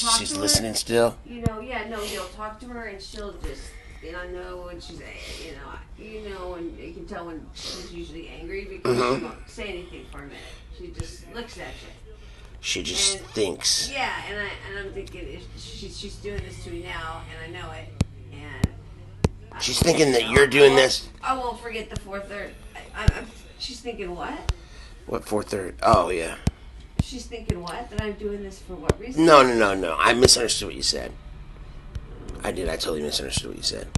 talk she's to her, listening still. You know, yeah, no, you'll talk to her and she'll just, and I know when she's, a- you know, you know, and you can tell when she's usually angry because Mhm. she won't say anything for a minute. She just looks at you. She just And- thinks. Yeah, and I and I'm thinking she's she's doing this to me now, and I know it, and I- She's thinking that you're doing I this. I won't forget the fourth third. I, I, she's thinking what? What four third? Oh yeah. She's thinking what? That I'm doing this for what reason? No, no, no, no. I misunderstood what you said. I did. I totally misunderstood what you said.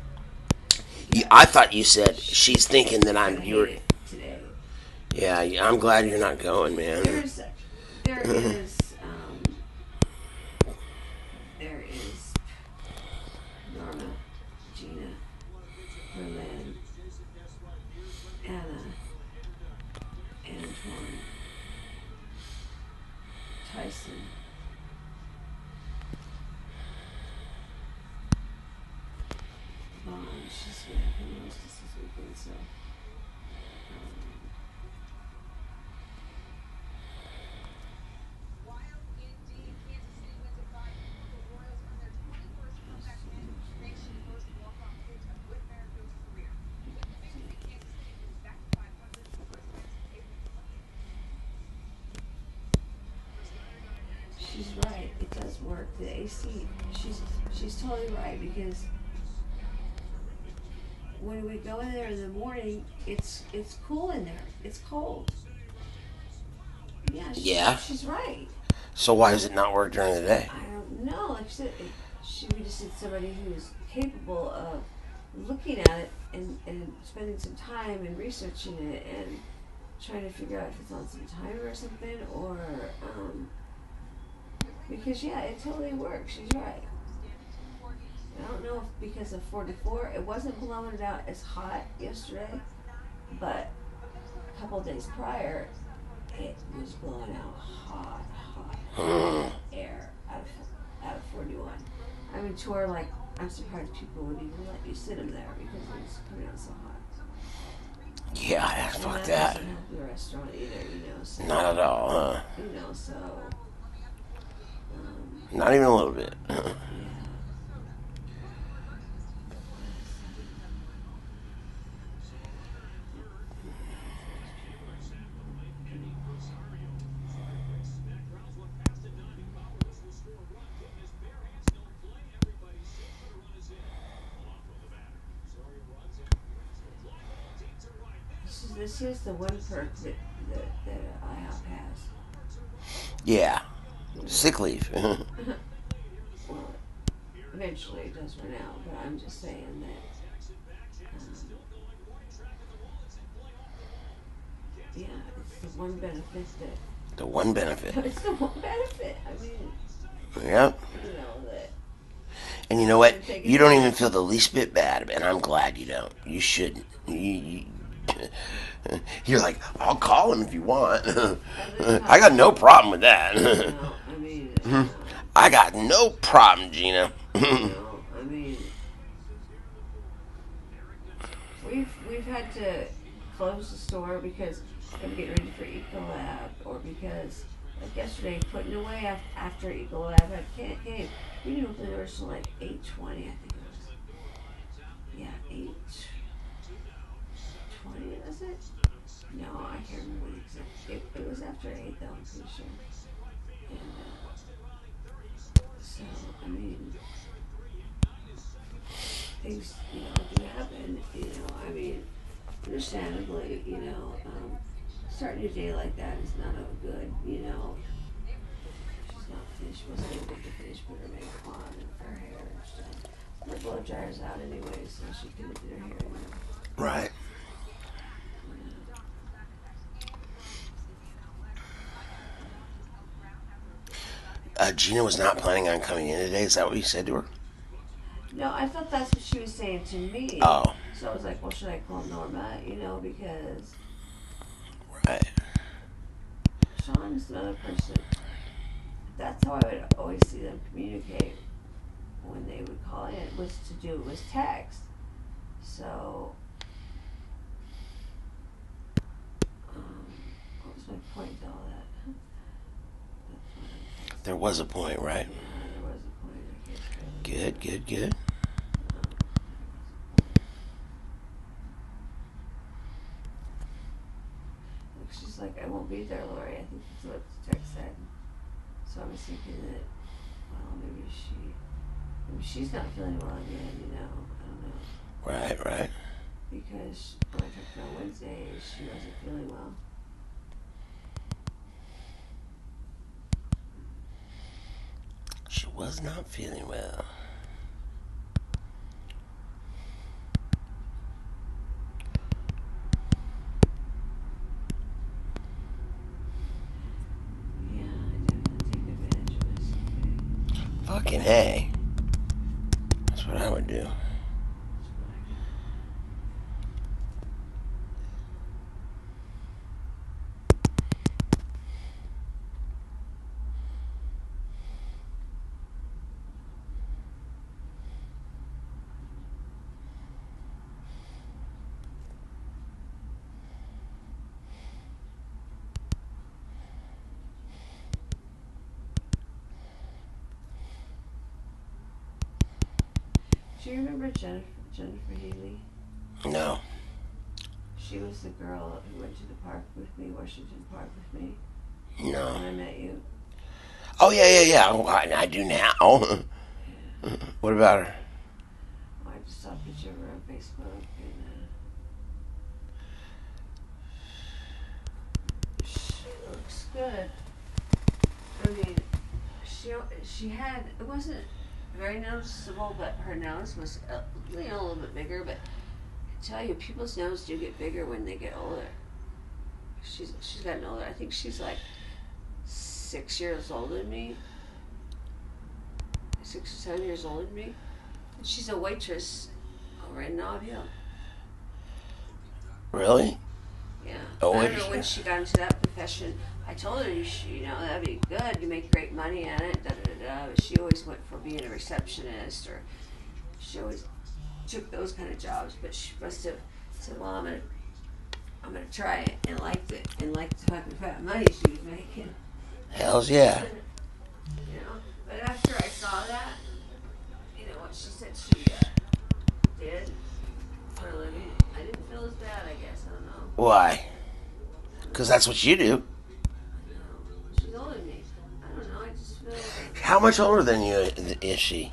You, I thought you said she's thinking that I'm. You're. today. Yeah, yeah, I'm glad you're not going, man. There's, there is, um, there is She's gonna have her nose this weekend, so. Um, She's right. It does work. The AC. She's she's totally right because when we go in there in the morning, it's it's cool in there. It's cold. Yeah. She's, Yeah. She's right. So why does it not work during the day? I don't know. Like said, she we just need somebody who's capable of looking at it and, and spending some time and researching it and trying to figure out if it's on some timer or something or um, because yeah, it totally works. She's right. I don't know if because of 44, it wasn't blowing it out as hot yesterday, but a couple days prior, it was blowing out hot, hot, hot air out of, out of 41. I mean, to where like, I'm surprised people would even let you sit in there because it was coming out so hot. Yeah, And fuck that that. the restaurant either, you know. So, Not at all, huh? You know, so. Um, Not even a little bit. yeah. This is, the one perk that, that, that IHOP has. Yeah. Sick leave. Well, eventually it does run out, but I'm just saying that. Um, yeah, it's the one benefit that. the one benefit. It's the one benefit. I mean, Yep. you know that. And you know what? You don't even feel the least bit bad, and I'm glad you don't. You shouldn't. You, you, you're like, I'll call him if you want. I got no problem with that. I mean, you know, I got no problem, Gina. I mean, we've we've had to close the store because I'm getting ready for Ecolab, or because like yesterday putting away af- after Ecolab had came. came. We didn't open the doors till like eight twenty, I think it was. Yeah, eight twenty was it? No, I can't remember what exact. It, it was after eight though. I'm pretty sure. And uh, so I mean, things you know do happen. You know, I mean, understandably, you know, um, starting a day like that is not a good. You know, she's not finished. She wasn't able to finish put her makeup on and her hair and stuff. Her blow dryer's out anyway, so she couldn't do her hair. Know. right. Uh, Gina was not planning on coming in today. Is that what you said to her? No, I thought that's what she was saying to me. Oh, So I was like, well, should I call Norma? You know, because right. Sean's another person. That's how I would always see them communicate when they would call in was to do was text. So, um, what was my point to all that? That's what I- There was a point, right? Yeah, there was Good, good, good. She's like, I won't be there, Lori. I think that's what the text said. So I was thinking that, well, maybe she, maybe she's not feeling well again. You know, I don't know. Right, right. Because when I talked to her on Wednesday, she wasn't feeling well. She was not feeling well. Yeah, I take advantage of this. Fucking hey. That's what I would do. That's what I got. Do you remember Jennifer Jennifer Healy? No. She was the girl who went to the park with me, Washington Park with me, No. when. I met you. Oh, yeah, yeah, yeah. Oh, I, I do now. what about her? I just saw a picture of her on Facebook and uh, she looks good. I mean, she she had it wasn't very noticeable, but her nose was uh, you know a little bit bigger. But I tell you, people's noses do get bigger when they get older. She's she's gotten older. I think she's like six years older than me. Six or seven years older than me. And she's a waitress over in Nob Hill. Really? Yeah. Oh, I don't know when she got into that profession. I told her, you, should, you know, that'd be good. You make great money at it. Da, da, da, da. But she always went for being a receptionist, or she always took those kind of jobs. But she must have said, "Well, I'm gonna, I'm gonna try it," and liked it, and liked the fucking fat money she was making. Hells yeah. You know. But after I saw that, you know what she said she uh, did for a living, I didn't feel as bad. I guess I don't know. Why? Because that's what you do. She's older than me. I don't know. I just feel like How much older than you is she?